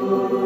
Lord.